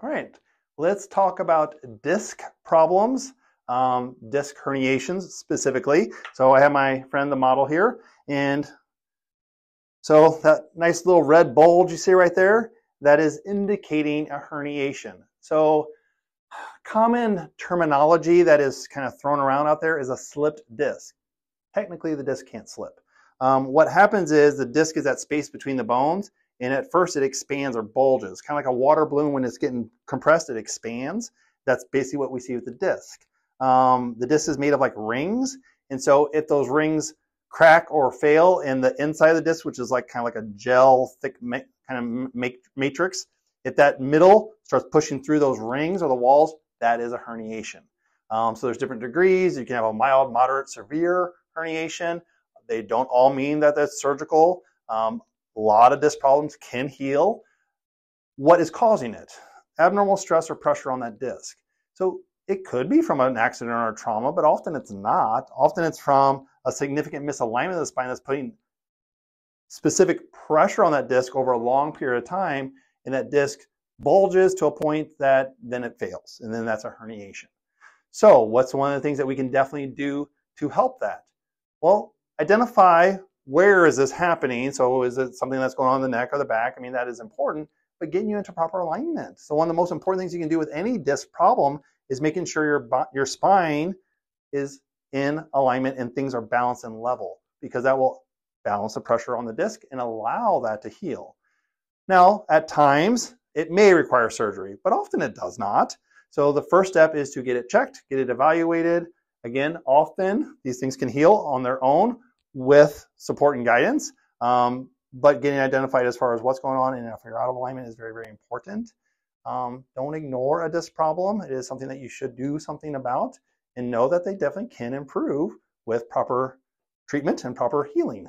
All right, let's talk about disc problems, um, disc herniations specifically. So I have my friend, the model here, and so that nice little red bulge you see right there, that is indicating a herniation. So common terminology that is kind of thrown around out there is a slipped disc. Technically, the disc can't slip. Um, what happens is the disc is that space between the bones, and at first it expands or bulges, kind of like a water balloon when it's getting compressed, it expands. That's basically what we see with the disc. Um, the disc is made of like rings, and so if those rings crack or fail in the inside of the disc, which is like kind of like a gel thick kind of matrix, if that middle starts pushing through those rings or the walls, that is a herniation. Um, so there's different degrees. You can have a mild, moderate, severe herniation. They don't all mean that that's surgical. Um, a lot of disc problems can heal. What is causing it? Abnormal stress or pressure on that disc. So it could be from an accident or trauma, but often it's not. Often it's from a significant misalignment of the spine that's putting specific pressure on that disc over a long period of time, and that disc bulges to a point that then it fails, and then that's a herniation. So, what's one of the things that we can definitely do to help that? Well, identify where is this happening. So, is it something that's going on in the neck or the back? I mean, that is important, but getting you into proper alignment. So, one of the most important things you can do with any disc problem is making sure your your spine is in alignment and things are balanced and level because that will balance the pressure on the disc and allow that to heal. Now, at times, it may require surgery, but often it does not. So the first step is to get it checked, get it evaluated. Again, often these things can heal on their own with support and guidance, um, but getting identified as far as what's going on and if you're out of alignment is very, very important. Um, don't ignore a disc problem. It is something that you should do something about and know that they definitely can improve with proper treatment and proper healing.